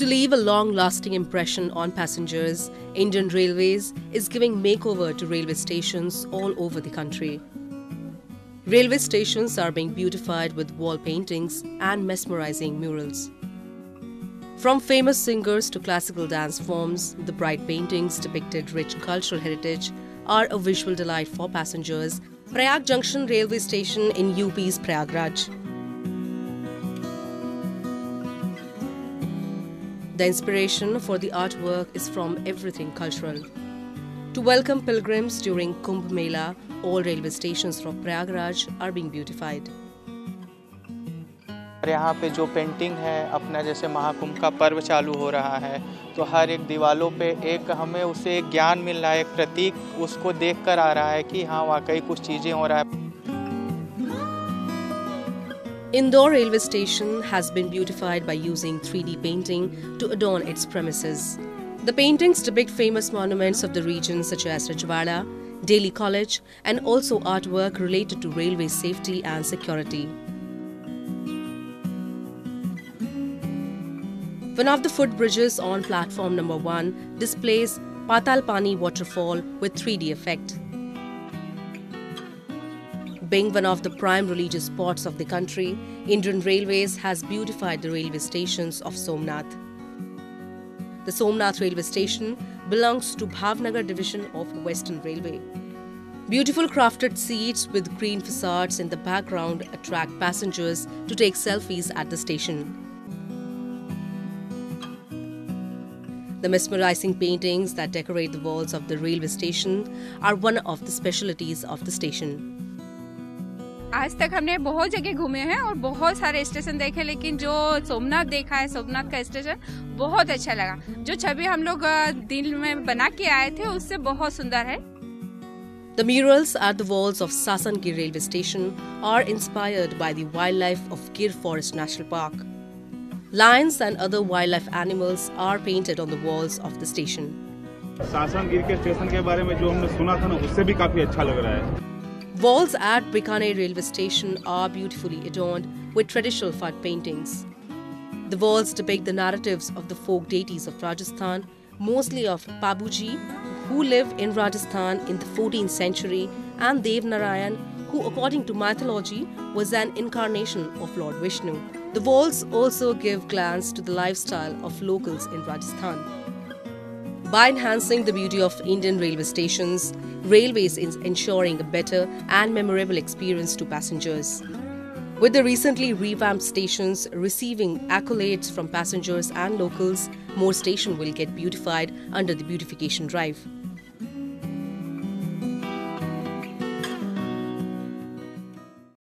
To leave a long lasting impression on passengers, Indian Railways is giving makeover to railway stations all over the country. Railway stations are being beautified with wall paintings and mesmerizing murals. From famous singers to classical dance forms, the bright paintings depicted rich cultural heritage are a visual delight for passengers. Prayag Junction railway station in UP's Prayagraj. The inspiration for the artwork is from everything cultural. To welcome pilgrims during Kumbh Mela, all railway stations from Prayagraj are being beautified. यहाँ पे जो painting है अपना जैसे महाकुंभ का पर्व चालू हो रहा है तो हर एक दीवालों पे एक हमें उससे एक ज्ञान मिल रहा है एक प्रतीक उसको देख कर आ रहा है कि हाँ वाकई कुछ चीज़ें हो रहा है Indore railway station has been beautified by using 3D painting to adorn its premises. The paintings depict famous monuments of the region such as Rajwada, Daly College, and also artwork related to railway safety and security. One of the footbridges on platform number 1 displays Patal Pani waterfall with 3D effect. Being one of the prime religious spots of the country, Indian Railways has beautified the railway stations of Somnath. The Somnath railway station belongs to Bhavnagar division of Western Railway. Beautiful crafted seats with green facades in the background attract passengers to take selfies at the station. The mesmerizing paintings that decorate the walls of the railway station are one of the specialities of the station. आज तक हमने बहुत जगह घूमे हैं और बहुत सारे स्टेशन देखे लेकिन जो सोमनाथ देखा है सोमनाथ का स्टेशन बहुत अच्छा लगा जो छवि हम लोग दिल में बना के आए थे उससे बहुत सुंदर है The murals at the walls of Sasangir railway station are inspired by the wildlife of Gir Forest National Park. Lions and other wildlife animals are painted on the walls of the station. Sasan Gir के station के बारे में जो हमने सुना था ना उससे भी काफ़ी अच्छा लग रहा है The walls at Bikaner railway station are beautifully adorned with traditional Phad paintings. The walls depict the narratives of the folk deities of Rajasthan, mostly of Pabuji, who lived in Rajasthan in the 14th century, and Dev Narayan, who, according to mythology, was an incarnation of Lord Vishnu. The walls also give glance to the lifestyle of locals in Rajasthan. By enhancing the beauty of Indian railway stations, Railways is ensuring a better and memorable experience to passengers. With the recently revamped stations receiving accolades from passengers and locals, more stations will get beautified under the beautification drive.